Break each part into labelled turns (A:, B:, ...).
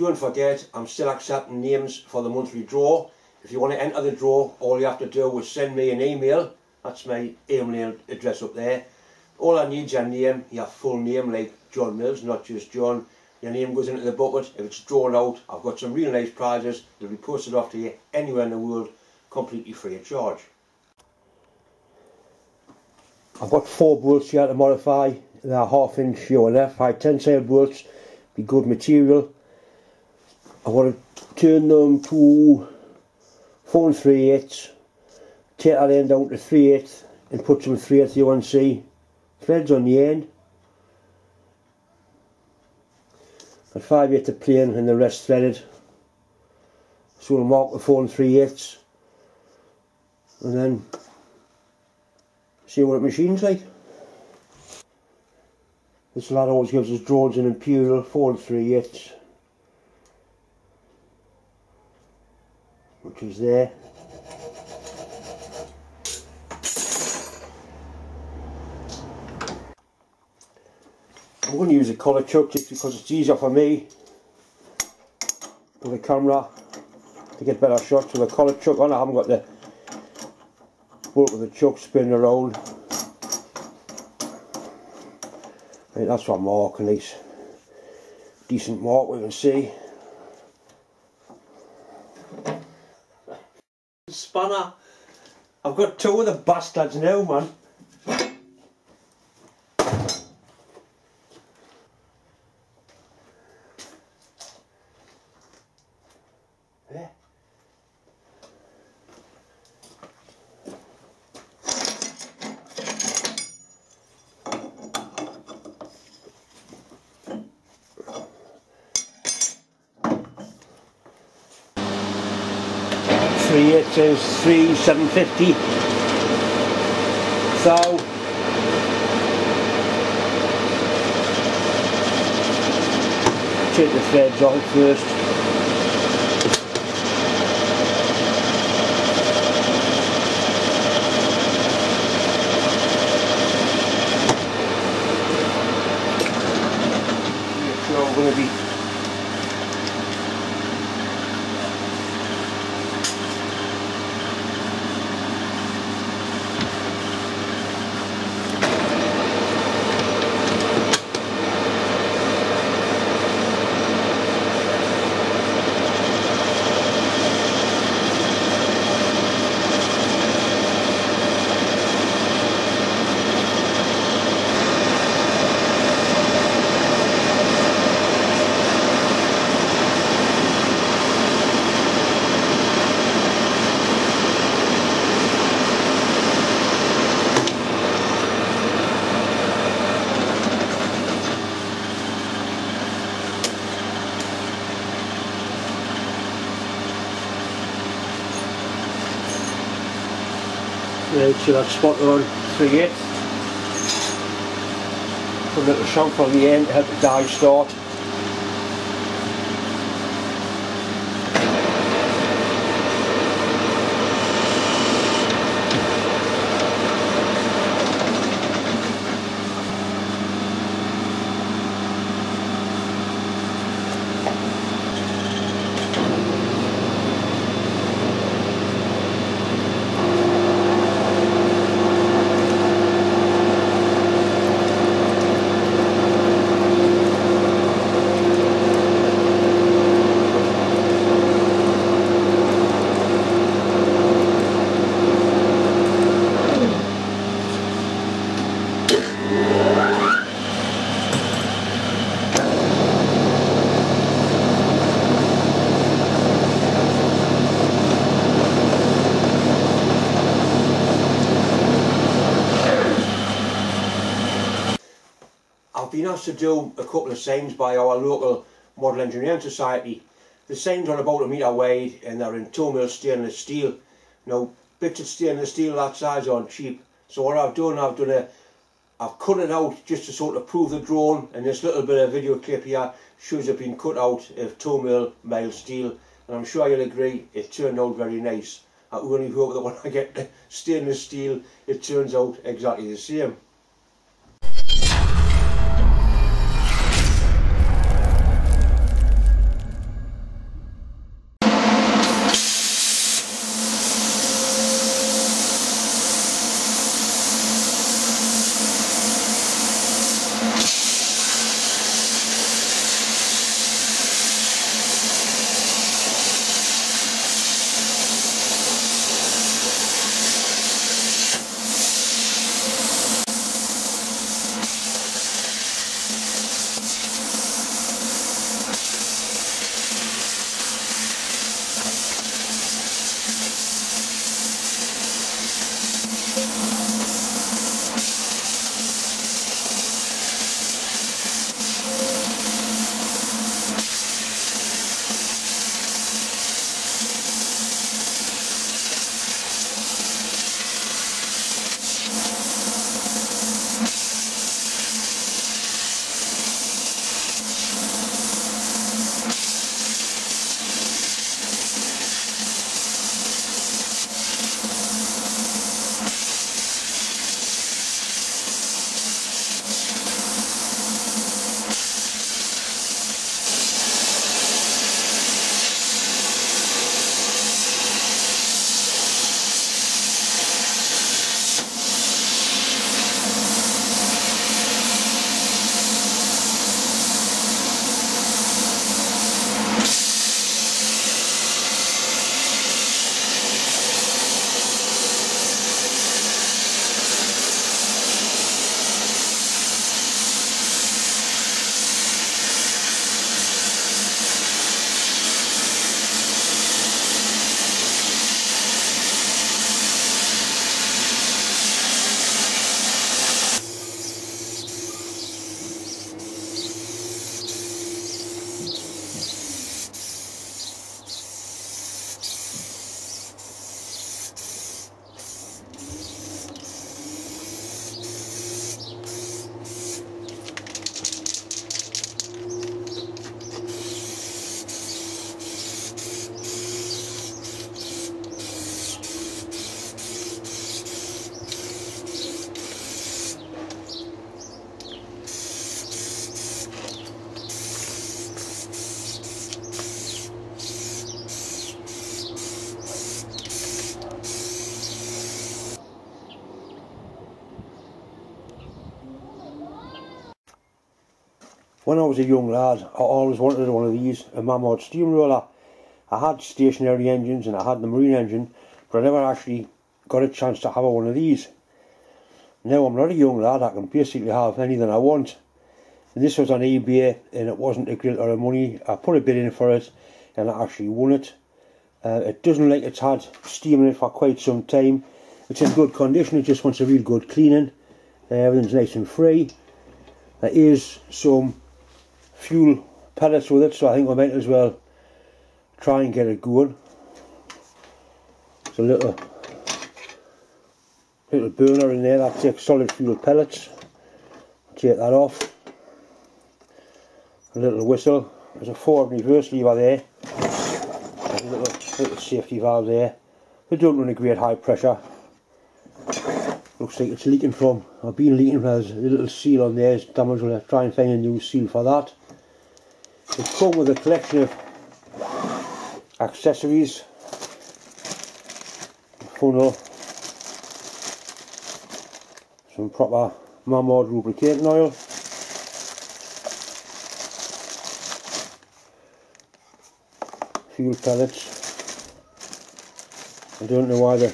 A: don't forget, I'm still accepting names for the monthly draw. If you want to enter the draw, all you have to do is send me an email. That's my email address up there. All I need is your name, your full name, like John Mills, not just John. Your name goes into the bucket. If it's drawn out, I've got some really nice prizes. They'll be posted off to you anywhere in the world, completely free of charge. I've got four bolts here to modify. They're half inch left, high tensile bolts, be good material. I want to turn them to 4 and 3 eighths, take that end down to 3 eighths and put some 3 eighths UNC threads on the end. Got 5 eighths of plain and the rest threaded. So we'll mark the 4 and 3 eighths and then see what the machine's like. This lad always gives us drones in Imperial 4 and 3 eighths. Which is there. I'm going to use a collet chuck just because it's easier for me with the camera to get better shots with a collet chuck on. I haven't got the bolt with the chuck spinning around. That's what I'm marking these. Decent mark we can see. Spanner. I've got two of the bastards now man. 750 so check the threads out first. Right, so that's spot on 3 8 Put a little shank from the end to help the die start. Been asked to do a couple of signs by our local Model Engineering Society. The signs are about a metre wide and they're in 2 mil stainless steel. Now, bits of stainless steel that size aren't cheap. So what I've done, I've done a, I've cut it out just to sort of prove the drone and this little bit of video clip here shows it being cut out of 2 mil mild steel and I'm sure you'll agree it turned out very nice. I only hope that when I get the stainless steel it turns out exactly the same. When I was a young lad, I always wanted one of these, a Mamod steamroller. I had stationary engines and I had the marine engine, but I never actually got a chance to have one of these. Now I'm not a young lad, I can basically have anything I want. And this was on eBay and it wasn't a great lot of money. I put a bid in for it and I actually won it. Uh, it doesn't like it's had steam in it for quite some time. It's in good condition, it just wants a real good cleaning. Uh, everything's nice and free. There is some fuel pellets with it so I think we might as well try and get it going. It's a little little burner in there that takes solid fuel pellets. Take that off. A little whistle. There's a forward reverse lever there. A little, little safety valve there. They don't run a great high pressure. Looks like it's leaking from, I've been leaking, from there's a little seal on there, it's damaged, we'll try and find a new seal for that. Come with a collection of accessories, funnel, some proper Mamod lubricating oil. Fuel pellets. I don't know why the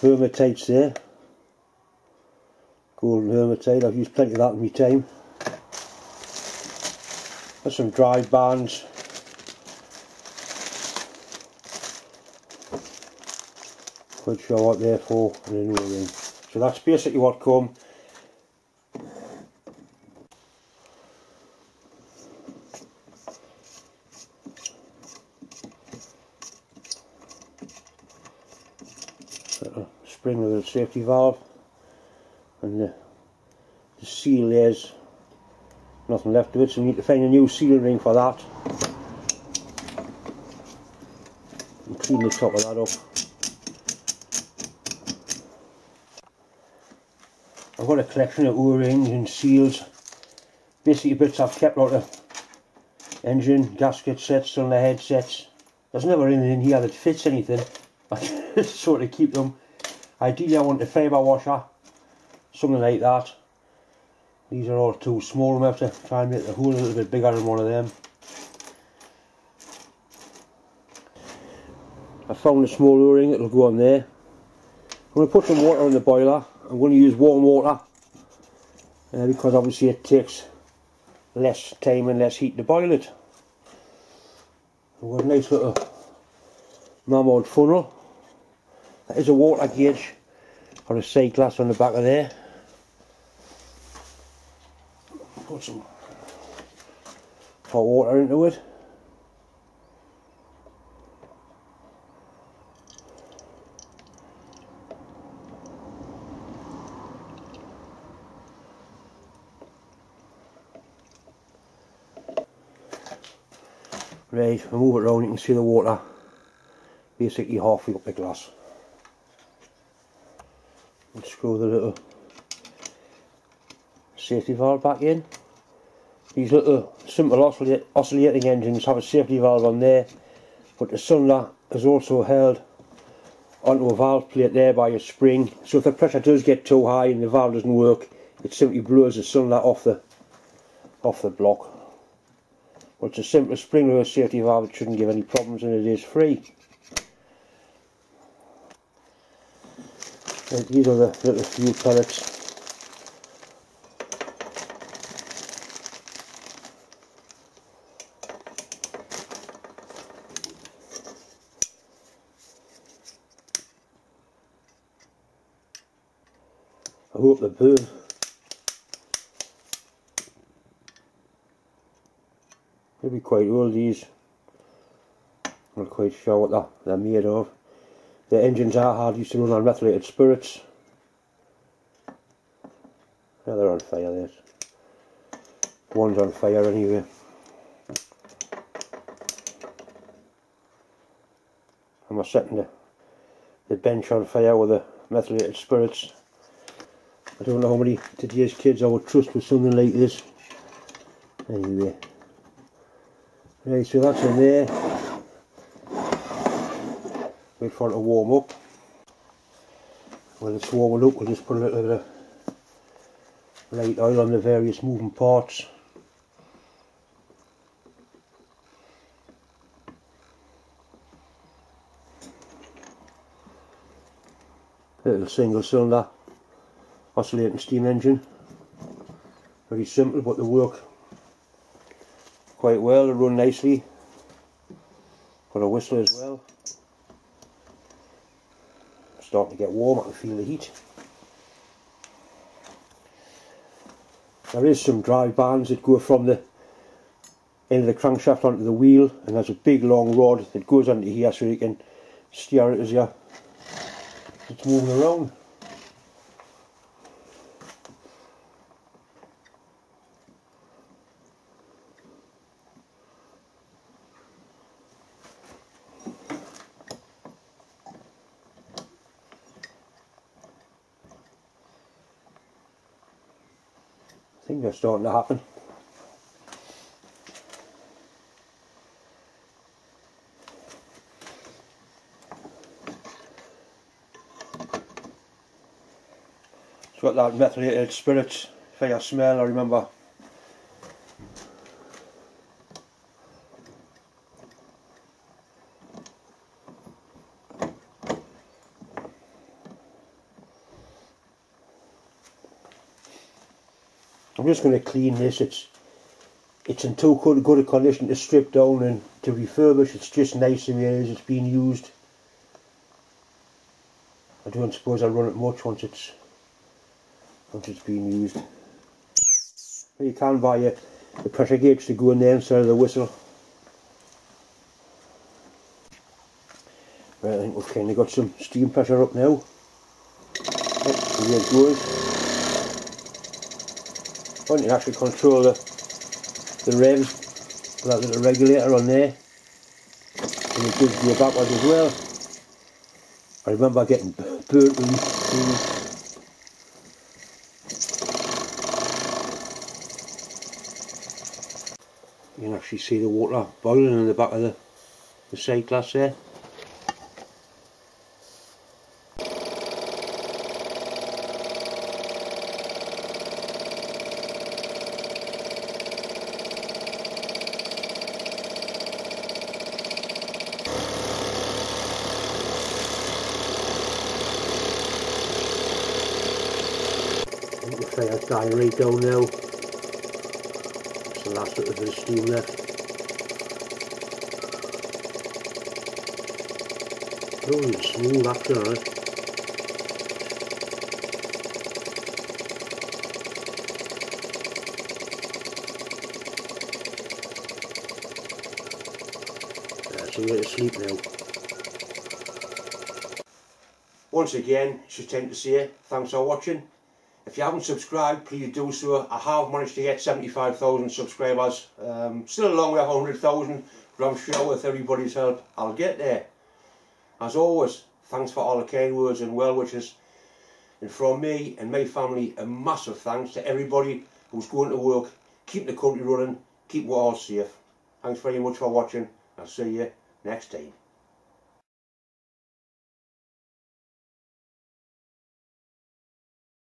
A: Hermetite's there. Golden Hermatite, I've used plenty of that in my time. There's some drive bands. Could show what they're for and ring. So that's basically what come. spring with a safety valve and the, the seal there's nothing left of it so we need to find a new seal ring for that and clean the top of that up I've got a collection of O-rings and seals, basically bits I've kept out of engine, gasket sets, cylinder head sets. There's never anything in here that fits anything. I just sort of keep them. Ideally I want a fibre washer, something like that. These are all too small, I have to try and make the hole a little bit bigger than one of them. I found a small O-ring that'll go on there. I'm going to put some water in the boiler I'm going to use warm water uh, because obviously it takes less time and less heat to boil it. I've got a nice little Mamod funnel. That is a water gauge or a sight glass on the back of there. Put some hot water into it. Right, move it around, you can see the water basically halfway up the glass. And screw the little safety valve back in. These little simple oscillating engines have a safety valve on there, but the cylinder is also held onto a valve plate there by a spring. So if the pressure does get too high and the valve doesn't work, it simply blows the cylinder off the off the block. Well, it's a simple spring reverse safety valve, it shouldn't give any problems and it is free. And these are the little fuel pellets. I hope they burn. Maybe quite old these. Not quite sure what they're, they're made of. The engines are hard, used to run on methylated spirits. Yeah, they're on fire, this. One's on fire anyway. I'm setting the, the bench on fire with the methylated spirits. I don't know how many today's kids I would trust with something like this. Anyway. Right, so that's in there. Wait for it to warm up. When it's warming up, we'll just put a little bit of light oil on the various moving parts. Little single cylinder oscillating steam engine. Very simple but they work quite well, they run nicely. Got a whistle as well. Starting to get warm, I can feel the heat. There is some drive bands that go from the end of the crankshaft onto the wheel and there's a big long rod that goes under here so you can steer it as you it's moving around. I think they're starting to happen. It's got that methylated spirit fire smell, I remember. Just going to clean this, it's it's in too good, good a condition to strip down and to refurbish, it's just nice the way it is, it's been used. I don't suppose I'll run it much once it's once it's been used. You can buy a, a pressure gauge to go in there instead of the whistle. Right, I think we've kind of got some steam pressure up now. Oh, here it goes. Oh, you can actually control the, the with that little regulator on there. And it gives you a backward as well. I remember getting burnt really You can actually see the water boiling in the back of the, the sight glass there. Fire's dying right down now the last bit of the steam left. Really smooth action on it. so we're to sleep now. Once again, it's just time to say thanks for watching. If you haven't subscribed, please do so. I have managed to get 75,000 subscribers. Um, still a long way off 100,000, but I'm sure with everybody's help, I'll get there. As always, thanks for all the kind words and well wishes. And from me and my family, a massive thanks to everybody who's going to work, keeping the country running, keep we all safe. Thanks very much for watching. I'll see you next time.